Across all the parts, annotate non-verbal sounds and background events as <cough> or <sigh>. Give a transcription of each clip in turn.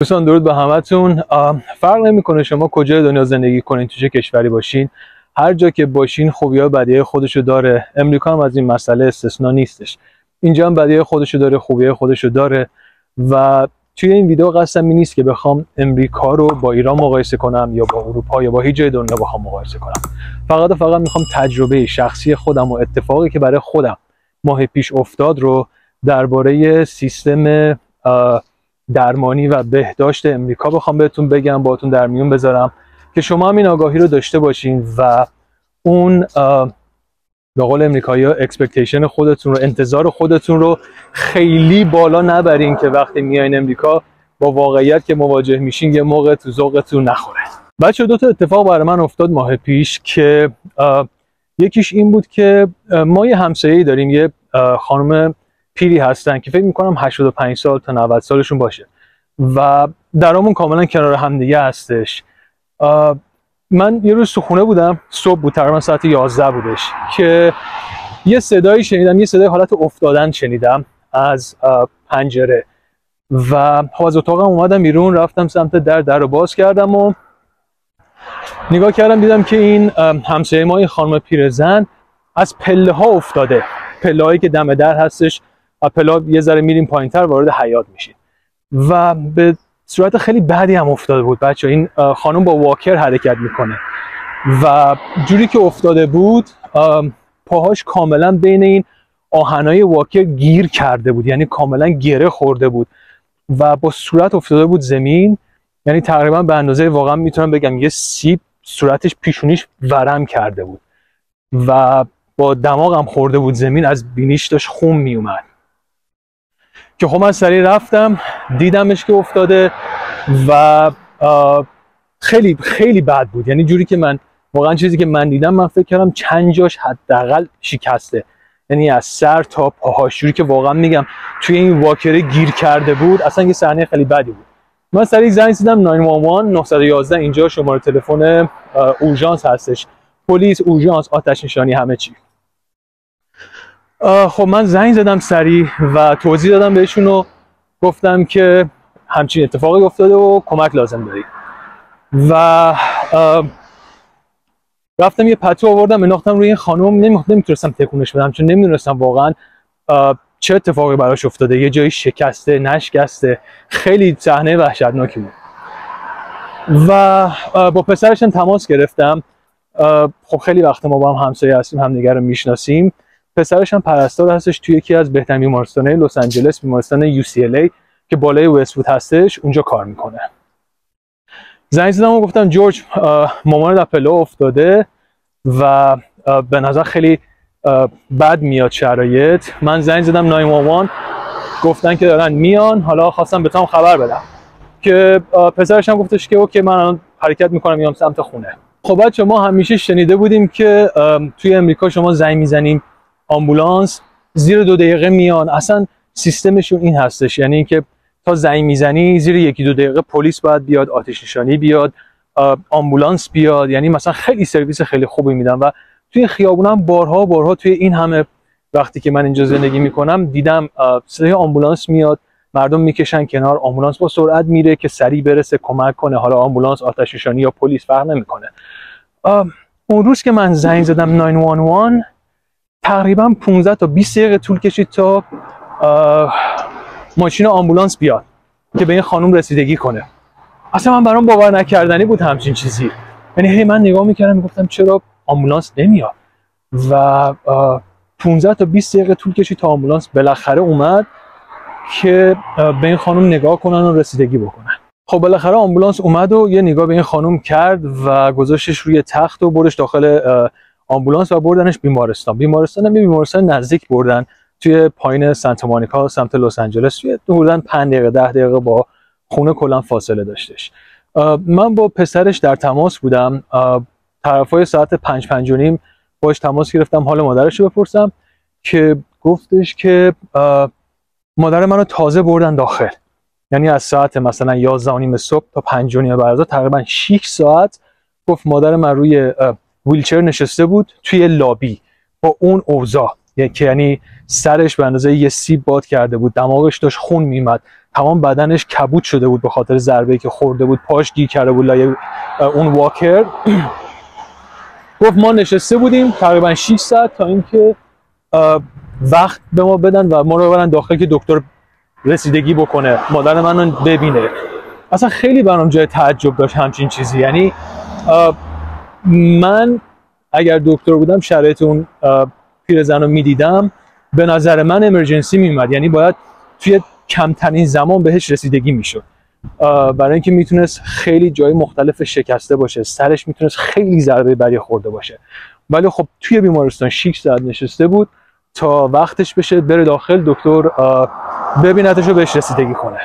دوستان درود به همتون. فرق نمی‌کنه شما کجای دنیا زندگی کنین تو چه کشوری باشین. هر جا که باشین خوبی ها خودشو داره. امریکا هم از این مسئله استثنا نیستش. اینجا هم بدیه خودشو داره خوبی خودشو داره. و توی این ویدیو قصدم این نیست که بخوام امریکا رو با ایران مقایسه کنم یا با اروپا یا با هیچ جای دنیا بخوام مقایسه کنم. فقط فقط می‌خوام تجربه شخصی خودم و اتفاقی که برای خودم ماه پیش افتاد رو درباره سیستم درمانی و بهداشت امریکا بخوام بهتون بگم باهاتون در میون بذارم که شما هم این آگاهی رو داشته باشین و اون به قول امریکایی ها expectation خودتون رو انتظار خودتون رو خیلی بالا نبرین که وقتی میاین امریکا با واقعیت که مواجه میشین یه موقع تو ذوقتون نخوره. بچه دو تا اتفاق برای من افتاد ماه پیش که یکیش این بود که ما یه همسایه‌ای داریم یه خانم پیری هستن که فکر می‌کنم 85 سال تا 90 سالشون باشه. و درامون کاملا کنار هم دیگه هستش. من یه روز تو خونه بودم صبح بود تقریبا ساعت 11 بودش که یه صدایی شنیدم یه صدای حالت افتادن شنیدم از پنجره. و خب از اتاقم اومدم بیرون رفتم سمت در در رو باز کردم و نگاه کردم دیدم که این همسایه ما این خانم پیرزن از پله ها افتاده. پله هایی که دم در هستش. اپلا یه ذره میریم پایینتر وارد حیات میشیم. و به صورت خیلی بدی هم افتاده بود بچه این خانم با واکر حرکت می‌کنه. و جوری که افتاده بود پاهاش کاملا بین این آهنای واکر گیر کرده بود. یعنی کاملا گره خورده بود. و با صورت افتاده بود زمین. یعنی تقریبا به اندازه واقعا می‌تونم بگم یه سیب صورتش پیشونیش ورم کرده بود. و با دماغم خورده بود زمین از بینیش داشت خون میومد که خب من سریع رفتم دیدمش که افتاده و خیلی خیلی بد بود. یعنی جوری که من واقعا چیزی که من دیدم من فکر کردم چند جاش حداقل شکسته. یعنی از سر تا پاهاش. جوری که واقعا میگم توی این واکره گیر کرده بود اصلا یه صحنه خیلی بدی بود. من سریع زنگ زدم 911 911 اینجا شماره تلفن اورژانس هستش. پلیس اورژانس آتش نشانی همه چی. خب من زنگ زدم سریع و توضیح دادم بهشون و گفتم که همچین اتفاقی افتاده و کمک لازم داری و رفتم یه پتو آوردم انداختم روی این خانم نمی‌تونستم تکونش بدم چون نمی‌دونستم واقعا چه اتفاقی براش افتاده. یه جایی شکسته نشکسته خیلی صحنه وحشتناکی بود. و با پسرشم تماس گرفتم. خب خیلی وقت ما با هم همسایه هستیم همدیگه رو می‌شناسیم. پسرش هم پرستار هستش توی یکی از بهترین بیمارستانهای لس آنجلس بیمارستان UCLA که بالای وستوود هستش اونجا کار می‌کنه. زنگ زدم و گفتم جورج مامان در پلو افتاده و به نظر خیلی بد میاد شرایط. من زنگ زدم مامان گفتن که دارن میان. حالا خواستم بهتام خبر بدم. که پسرش هم گفتش که اوکی من الان حرکت می‌کنم میام سمت خونه. خب بچه ما همیشه شنیده بودیم که توی امریکا شما زنگ می‌زنیم آمبولانس زیر دو دقیقه میان. اصلا سیستمشون این هستش. یعنی اینکه تا زنگ می‌زنی زیر یکی دو دقیقه پلیس باید بیاد آتش نشانی بیاد آمبولانس بیاد. یعنی مثلا خیلی سرویس خیلی خوبی میدن و توی خیابونم بارها بارها توی این همه وقتی که من اینجا زندگی می‌کنم دیدم صدای آمبولانس میاد. مردم می‌کشن کنار. آمبولانس با سرعت میره که سریع برسه کمک کنه. حالا آمبولانس آتش نشانی یا پلیس فرق نمی‌کنه. اون روز که من زنگ زدم 911 تقریبا 15 تا 20 دقیقه طول کشید تا ماشین آمبولانس بیاد که به این خانم رسیدگی کنه. اصلا من برام باور نکردنی بود همچین چیزی. یعنی هی من نگاه می‌کردم می‌گفتم چرا آمبولانس نمیاد؟ و 15 تا 20 دقیقه طول کشید تا آمبولانس بالاخره اومد که به این خانم نگاه کنن و رسیدگی بکنن. خب بالاخره آمبولانس اومد و یه نگاه به این خانم کرد و گذاشتش روی تخت و برش داخل آمبولانس و بردنش بیمارستان. بیمارستان هم بیمارستان نزدیک بردن. توی پایین سانتا مونیکا سمت لس آنجلس توی حدودا 5 دقیقه 10 دقیقه با خونه کلا فاصله داشتش. من با پسرش در تماس بودم. طرفای ساعت 5 5 نیم باش تماس گرفتم. حال مادرش رو بپرسم که گفتش که مادر منو تازه بردن داخل. یعنی از ساعت مثلا 11 نیم صبح تا 5 نیم بعد تقریبا 6 ساعت گفت مادر من روی ویلچر نشسته بود توی لابی با اون اوضاع. یعنی سرش به اندازه یه سیب باد کرده بود دماغش داشت خون میمد تمام بدنش کبود شده بود به خاطر ضربه که خورده بود. پاش گیر کرده بود لای اون واکر. <clears throat> گفت ما نشسته بودیم تقریبا 6 ساعت تا اینکه وقت به ما بدن و ما رو ببرن داخل که دکتر رسیدگی بکنه. مادر من ببینه. اصلا خیلی برام جای تعجب داشت همچین چیزی. یعنی من اگر دکتر بودم شرایط اون پیرزن رو می‌دیدم به نظر من امرجنسی میومد یعنی باید توی کمترین زمان بهش رسیدگی می‌شد. برای اینکه می‌تونست خیلی جای مختلف شکسته باشه سرش می‌تونست خیلی ضربه بری خورده باشه. ولی خب توی بیمارستان 6 ساعت نشسته بود تا وقتش بشه بره داخل دکتر ببینتش رو بهش رسیدگی کنه.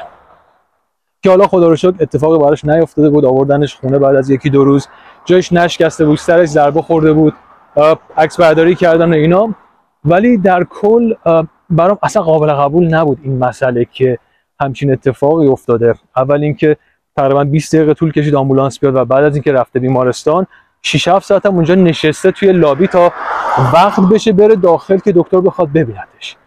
که حالا خدا رو شکر اتفاقی براش نیافتاده بود آوردنش خونه بعد از یکی دو روز. جایش نشکسته بود سرش ضربه خورده بود عکس برداری کردن اینا. ولی در کل برام اصلا قابل قبول نبود این مسئله که همچین اتفاقی افتاده. اول اینکه تقریبا 20 دقیقه طول کشید آمبولانس بیاد و بعد از اینکه رفته بیمارستان 6 7 ساعت هم اونجا نشسته توی لابی تا وقت بشه بره داخل که دکتر بخواد ببیندش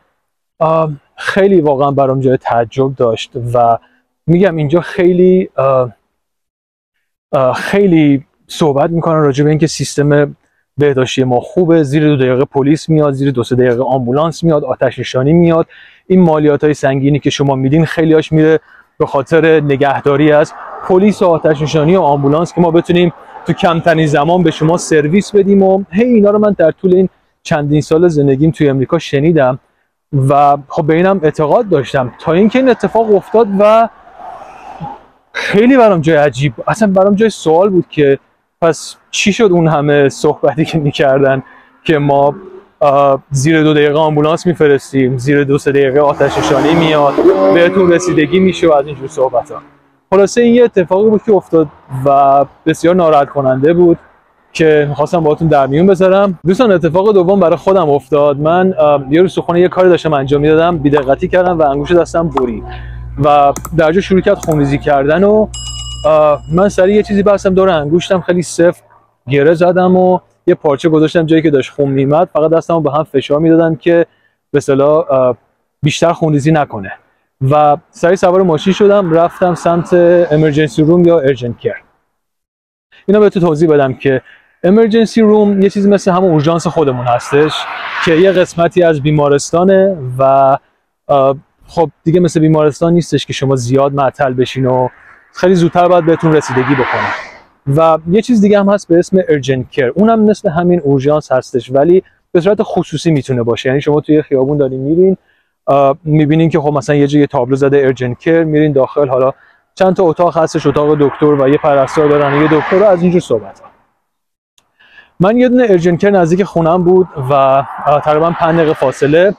خیلی واقعا برام جای تعجب داشت و میگم اینجا خیلی خیلی صحبت می‌کنن راجع به اینکه سیستم بهداشتی ما خوبه. زیر دو دقیقه پلیس میاد زیر دو سه دقیقه آمبولانس میاد آتش نشانی میاد. این مالیات های سنگینی که شما میدین خیلیاش میره به خاطر نگهداری از پلیس و آتش نشانی و آمبولانس که ما بتونیم تو کمترین زمان به شما سرویس بدیم و هی اینا رو من در طول این چندین سال زندگیم توی امریکا شنیدم و خب به اینم اعتقاد داشتم. تا اینکه این اتفاق افتاد و خیلی برام جای عجیب اصلا برام جای سوال بود که پس چی شد اون همه صحبتی که می‌کردن که ما زیر دو دقیقه آمبولانس میفرستیم زیر دو سه دقیقه آتش نشانی میاد بهتون رسیدگی میشه و از اینجور صحبت ها خلاصه این یه اتفاقی بود که افتاد و بسیار ناراحت کننده بود که می‌خواستم باهاتون در میون بذارم. دوستان اتفاق دوم برای خودم افتاد. من یه روز سخونه یه کاری داشتم انجام می‌دادم بیدقتی کردم و انگوش دستم بری. و در جا شروع کرد خونریزی کردن و من سریع یه چیزی بستم دور انگوشتم خیلی سفت گره زدم و یه پارچه گذاشتم جایی که داشت خون میمد. فقط دستمو به هم فشار می‌دادم که به صلاح بیشتر خونریزی نکنه. و سریع سوار ماشین شدم رفتم سمت امرجنسی روم یا ارجنت کیر اینا بهتون توضیح بدم که امرجنسی روم یه چیزی مثل همون اورژانس خودمون هستش که یه قسمتی از بیمارستانه و خب دیگه مثل بیمارستان نیستش که شما زیاد معطل بشین و خیلی زودتر باید بهتون رسیدگی بکنه و یه چیز دیگه هم هست به اسم ارجنت کر اونم مثل همین اورژانس هستش ولی به صورت خصوصی می‌تونه باشه. یعنی شما توی خیابون دارین میرین می‌بینین که خب مثلا یه جای تابلو زده ارجنت کر میرین داخل حالا چند تا اتاق هستش اتاق دکتر و یه پرستار دارن یه دکتر از اینجور صحبت ها. من یه دونه ارجنت کر نزدیک خونم بود و تقریبا 5 دقیقه فاصله.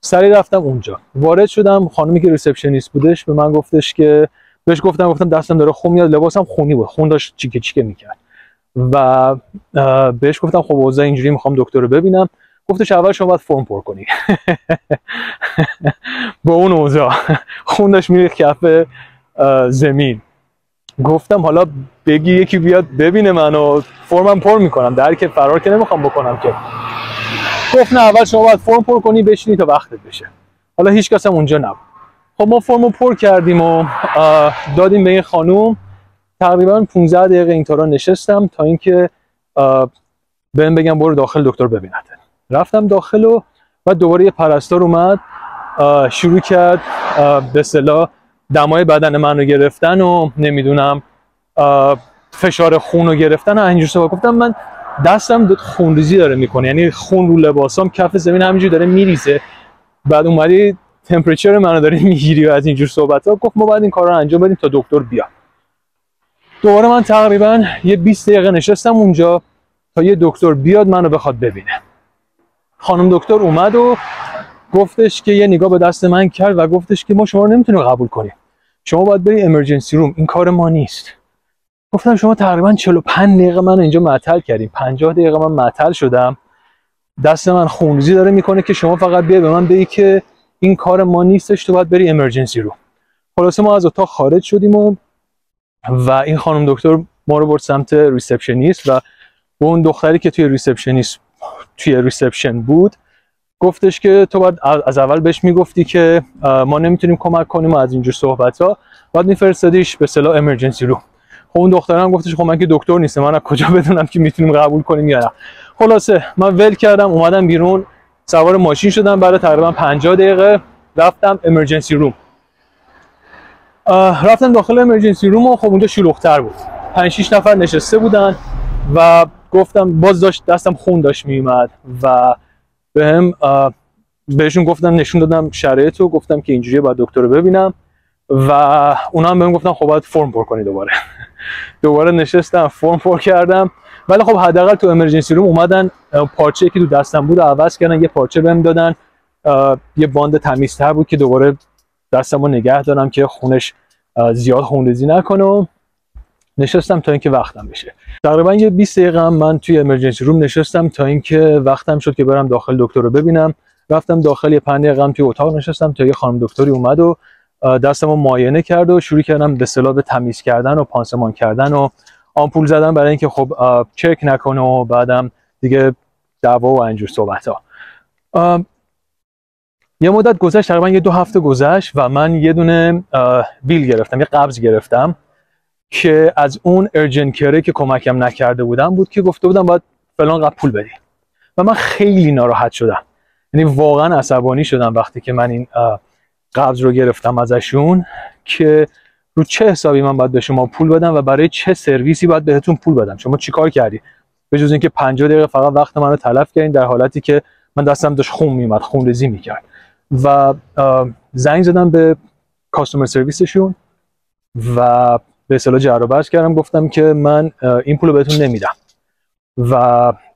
سری رفتم اونجا. وارد شدم خانمی که ریسپشنیست بودش به من گفتش که بهش گفتم گفتم دستم داره خون میاد لباسم خونی بود. خون داشت چیکه چیکه می‌کرد. و بهش گفتم خب اوضاع اینجوری می‌خوام دکتر رو ببینم. گفتش اول شما باید فرم پر کنی. <laughs> با اون اوضاع. خون داشت میریخ کف زمین. گفتم حالا بگی یکی بیاد ببینه منو. فرمم پر می‌کنم. در که فرار که نمی‌خوام بکنم که. گفت نه اول شما باید فرم پر کنی بشینی تا وقتت بشه. حالا هیچ کس هم اونجا نبود. خب ما فرمو پر کردیم و دادیم به این خانوم. تقریبا 15 دقیقه اینطورا نشستم تا اینکه بهم بگم برو داخل دکتر ببیند رفتم داخل و بعد دوباره یه پرستار اومد شروع کرد به اصطلاح دمای بدن من رو گرفتن و نمی‌دونم فشار خون رو گرفتن. و اینجور گفتم من دستم خونریزی داره می‌کنه. یعنی خون رو لباسام کف زمین همینجور داره میریزه. بعد اومدی تمپریچر منو داری می‌گیری و از اینجور صحبت ها. گفت ما باید این کار رو انجام بدیم تا دکتر بیاد. دوباره من تقریبا یه 20 دقیقه نشستم اونجا تا یه دکتر بیاد منو بخواد ببینه. خانم دکتر اومد و گفتش که یه نگاه به دست من کرد و گفتش که ما شما رو نمی‌تونیم قبول کنیم. شما باید بری امرجنسی روم این کار ما نیست. گفتم شما تقریبا 45 دقیقه من اینجا معطل کردیم 50 دقیقه من معطل شدم. دست من خونریزی داره می‌کنه که شما فقط بیا به من بگی که این کار ما نیستش تو باید بری امرجنسی رو خلاصه ما از اتاق خارج شدیم و و این خانم دکتر ما رو برد سمت receptionist و اون دختری که توی receptionist توی reception بود گفتش که تو باید از اول بهش می‌گفتی که ما نمی‌تونیم کمک کنیم از اینجور صحبت ها باید میفرستادیش به اصطلاح emergency رو خب اون دخترم گفتش خب من که دکتر نیستم من از کجا بدونم که می‌تونیم قبول کنیم یا نه؟ خلاصه من ول کردم اومدم بیرون سوار ماشین شدم برای تقریبا 50 دقیقه رفتم امرجنسی روم رفتم داخل امرجنسی روم و خب اونجا شلوغ‌تر بود. 5 6 نفر نشسته بودن و گفتم باز داشت دستم خون داشت میومد و بهم بهشون گفتم نشون دادم شرایط رو گفتم که اینجوریه باید دکتر رو ببینم و اونا هم بهم گفتن خب باید فرم پر کنی دوباره. دوباره نشستم فرم پر کردم. ولی خب حداقل تو امرجنسی روم اومدن پارچه که تو دستم بود عوض کردن یه پارچه بهم دادن. یه باند تمیزتر بود که دوباره دستم رو نگه دارم که خونش زیاد خونریزی نکنه. نشستم تا اینکه وقتم بشه. تقریبا یه 20 دقیقه من توی امرجنسی روم نشستم تا اینکه وقتم شد که برم داخل دکتر رو ببینم. رفتم داخل یه 5 دقیقه توی اتاق نشستم تا یه خانم دکتری اومد و دستم رو معاینه کرد و شروع کردم به اصطلاح به تمیز کردن و پانسمان کردن و آمپول زدن برای اینکه خب چک نکنه و بعدم دیگه دعوا و اینجور صحبت ها یه مدت گذشت تقریبا یه دو هفته گذشت و من یه دونه بیل گرفتم یه قبض گرفتم که از اون ارجن کره که کمکم نکرده بودم بود که گفته بودم باید فلان قبل پول بدی. و من خیلی ناراحت شدم. یعنی واقعا عصبانی شدم وقتی که من این قبض رو گرفتم ازشون که رو چه حسابی من باید به شما پول بدم و برای چه سرویسی باید بهتون پول بدم؟ شما چیکار کردی؟ به جز اینکه 50 دقیقه فقط وقت منو تلف کردین در حالتی که من دستم داشت خون میومد خون ریزی می‌کرد. و زنگ زدم به کاستومر سرویسشون و به اصطلاح جر کردم. گفتم که من این پولو بهتون نمیدم. و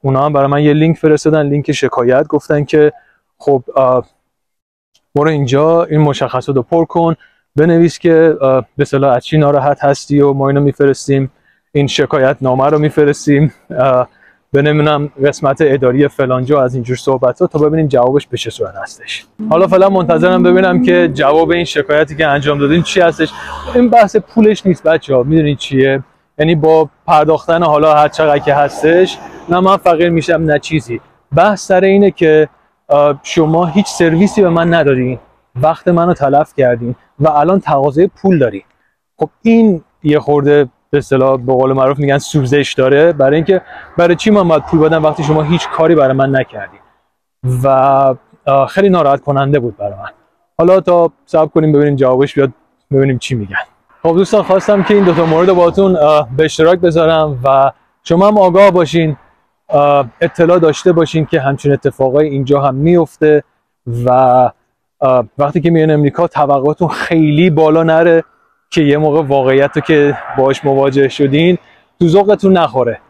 اونا هم برای من یه لینک فرستادن لینک شکایت گفتن که خب برو اینجا این مشخصات رو پر کن بنویس که به اصطلاح از چی ناراحت هستی و ما اینو میفرستیم. این شکایت نامه رو میفرستیم. به نمی‌دونم قسمت اداری فلانجا از اینجور صحبت ها تا ببینیم جوابش به چه صورت هستش. حالا فعلا منتظرم ببینم که جواب این شکایتی که انجام دادین چی هستش. این بحث پولش نیست بچه ها می‌دونید چیه؟ یعنی با پرداختن حالا هر چقدر که هستش نه من فقیر میشم نه چیزی. بحث سر اینه که شما هیچ سرویسی به من ندارین وقت منو تلف کردین و الان تقاضای پول داری. خب این یه خورده به اصطلاح به قول معروف میگن سوزش داره. برای اینکه برای چی من باید پول بدم وقتی شما هیچ کاری برای من نکردی و خیلی ناراحت کننده بود برای من. حالا تا صبر کنیم ببینیم جوابش بیاد ببینیم چی میگن. خب دوستان خواستم که این دو تا مورد باهاتون به اشتراک بذارم و شما هم آگاه باشین. اطلاع داشته باشین که همچین اتفاقای اینجا هم میفته و وقتی که میان امریکا توقعاتون خیلی بالا نره که یه موقع واقعیت رو که باش مواجه شدین تو ذوقتون نخوره.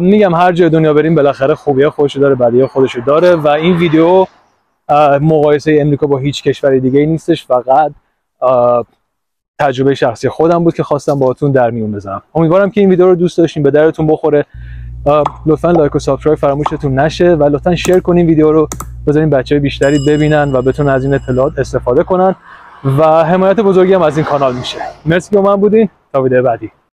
میگم هر جای دنیا بریم بالاخره خوبی خودشو داره بدی خودشو داره و این ویدیو مقایسه امریکا با هیچ کشور دیگه نیستش فقط تجربه شخصی خودم بود که خواستم باهاتون در میون بذارم. امیدوارم که این ویدیو رو دوست داشتین به دردتون بخوره. لطفا like و subscribe فراموشتون نشه و لطفا share کنین ویدیو رو بذارین بچه بیشتری ببینن و بتونن از این اطلاعات استفاده کنن و حمایت بزرگی هم از این کانال میشه. مرسی که با من بودین. تا ویدیو بعدی.